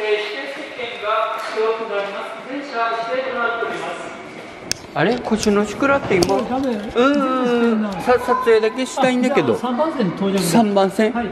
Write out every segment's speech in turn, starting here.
えー、指定席券が必要となります。全車指定となっております。あれ？腰の宿って今？うんさ撮影だけしたいんだけど。3番線到着です3番線、はい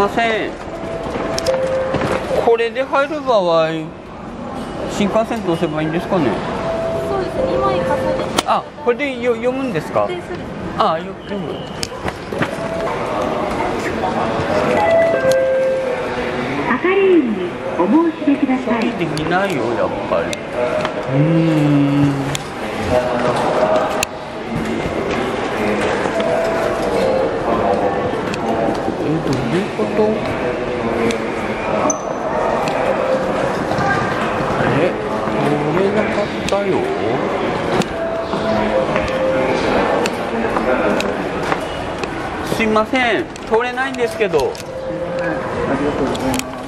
ません。これで入る場合新幹線どうすればいいんですかね？そうですね、2枚重ねて。あこれでよ読むんですか？あよ読む。赤レーンにお申し出ください。できないよやっぱり。うーんこと。あれ乗れなかったよ。すいません。通れないんですけど。ありがとうございます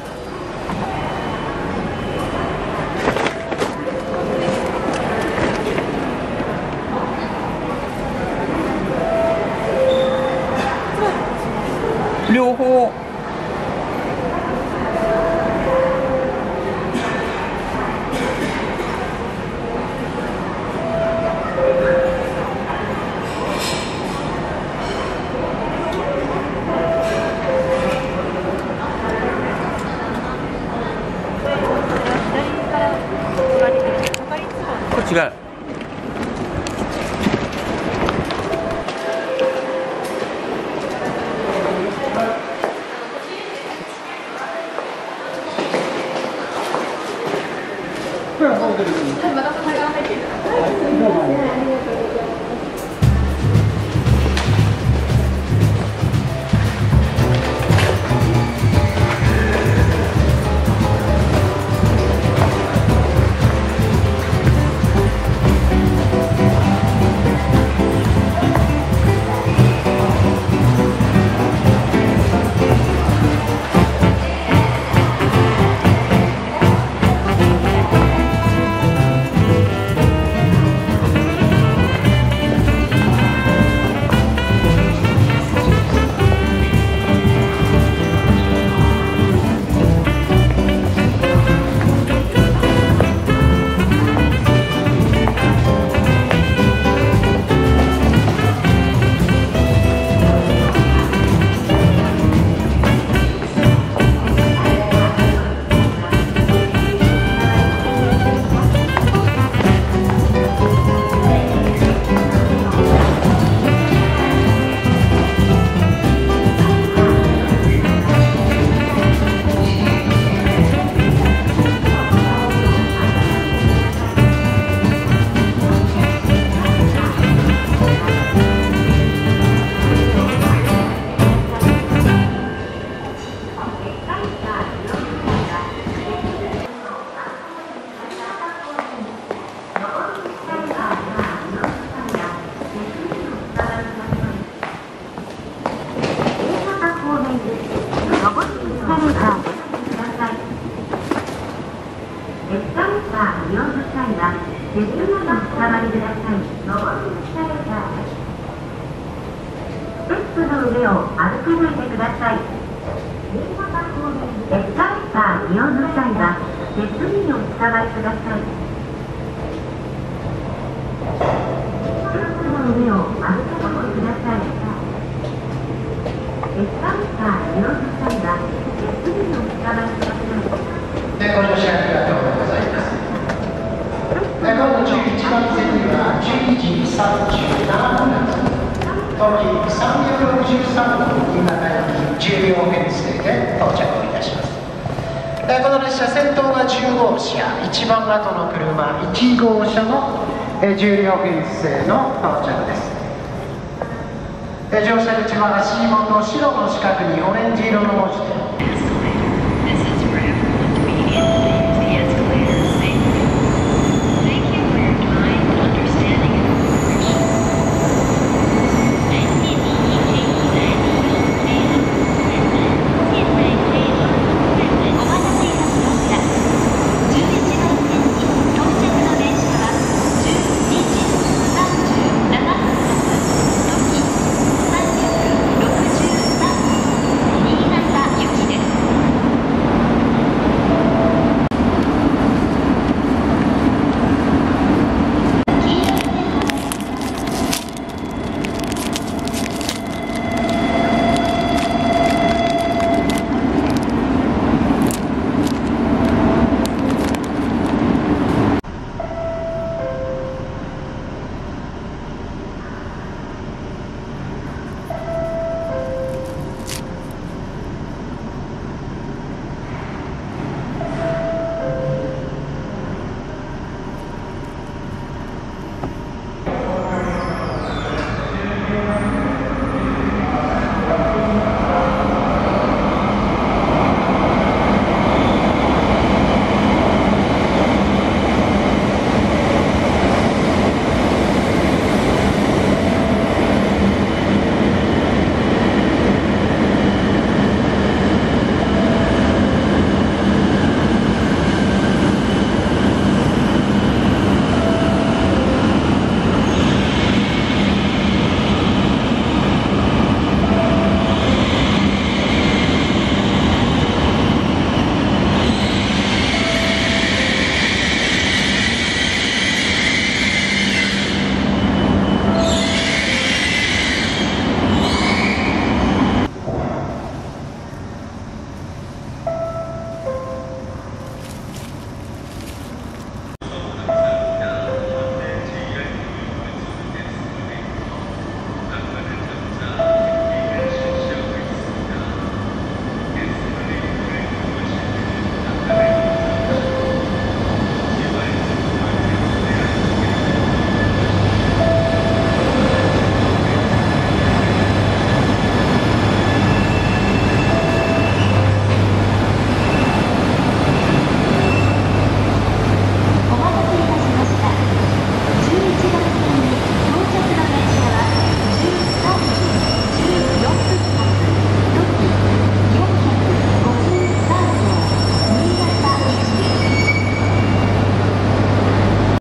通路りにお使いください。ステップの上を歩かないでください。エスカレーター利用の際は、手すりにお使いください。ご乗車ありがとうございます。今度11番線には11時37分当時363分今行き10両編成で到着。えーこの列車先頭が10号車一番後の車1号車の10両編成の到着です。えー乗車口は足元白の四角にオレンジ色の文字で。